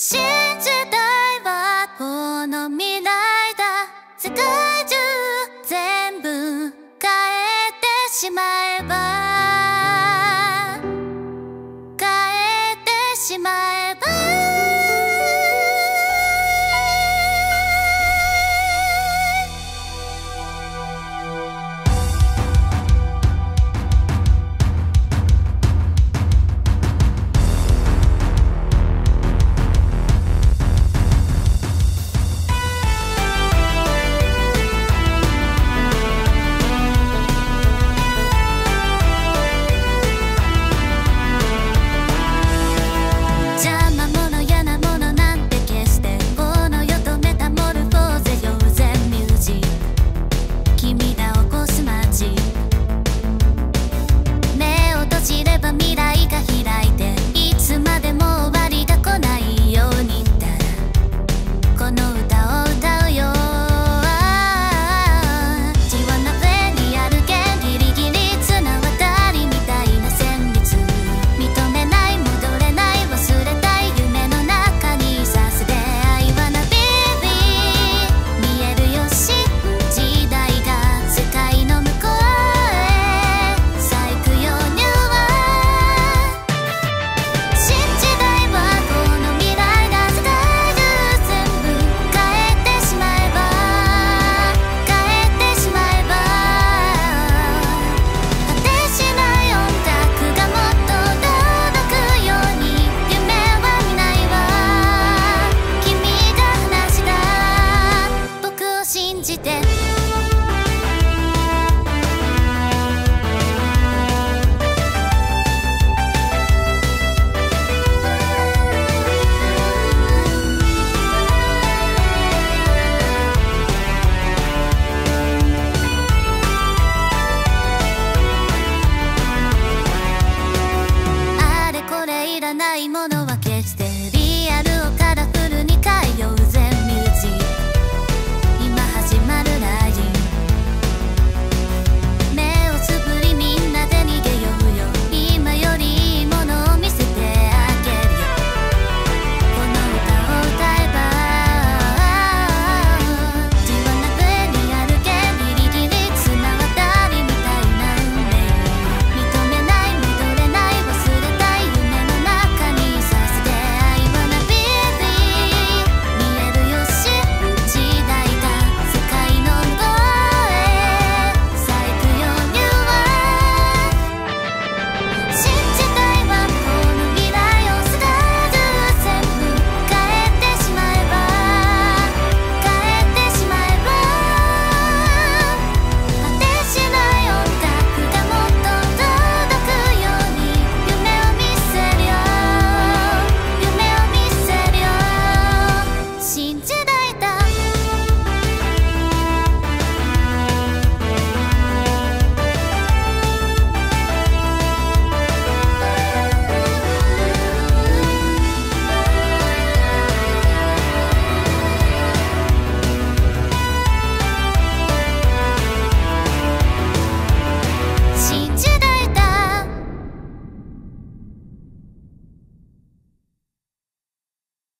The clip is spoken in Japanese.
信じたいはこの未来だ。世界中全部変えてしまえば。変えてしまえば。は決して